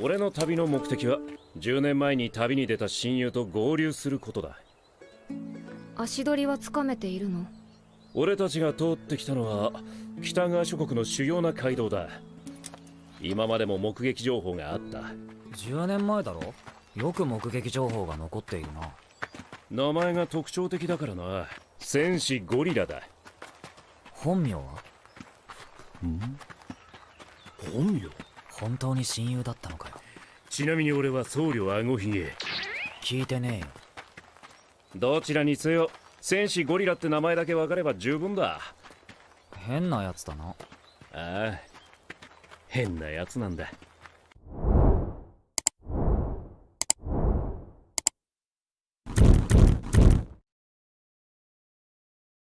俺の旅の目的は10年前に旅に出た親友と合流することだ。足取りはつかめているの？俺たちが通ってきたのは北側諸国の主要な街道だ。今までも目撃情報があった。10年前だろ？よく目撃情報が残っているな。名前が特徴的だからな。戦士ゴリラだ。本名は？本名？本当に親友だったのかよ。ちなみに俺は僧侶あごひげ。聞いてねえよ。どちらにせよ戦士ゴリラって名前だけ分かれば十分だ。変なやつだな。ああ変なやつなんだ